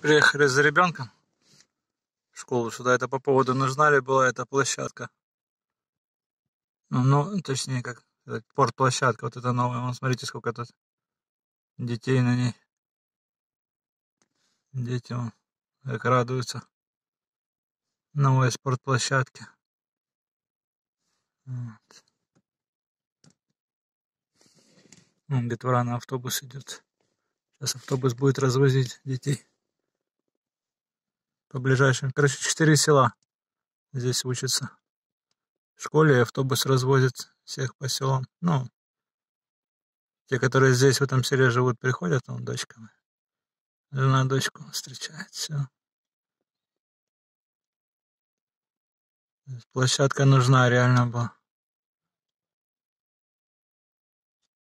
Приехали за ребенком в школу сюда. Это по поводу, нужна ли была эта площадка. Ну, ну точнее, как порт-площадка. Вот это новая. Вон, смотрите, сколько тут детей на ней. Дети вон, как радуются. Новой спортплощадке. Вот. Вон детвора на автобус идет. Сейчас автобус будет развозить детей по ближайшим. Короче, четыре села здесь учатся. В школе автобус развозит всех по селам. Ну, те, которые здесь, в этом селе живут, приходят, он дочками. Жена дочку встречает, все. Площадка нужна реально была.